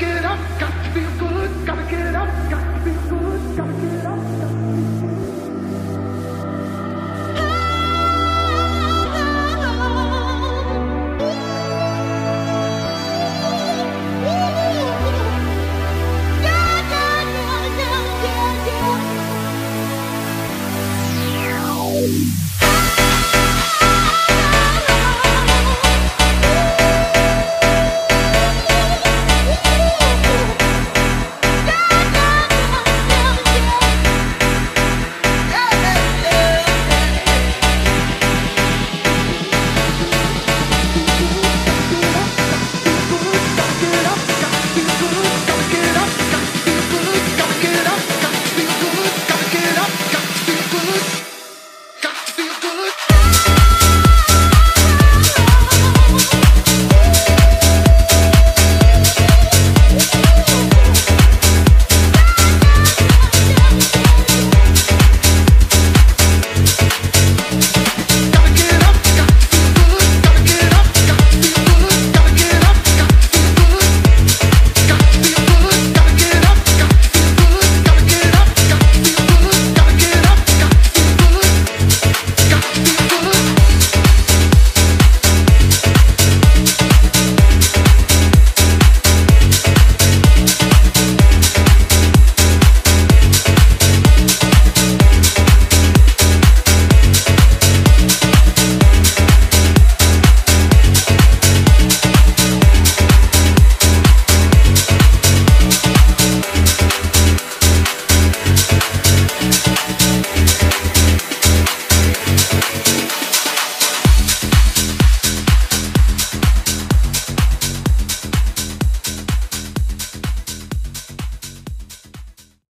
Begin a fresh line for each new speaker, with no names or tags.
Get up,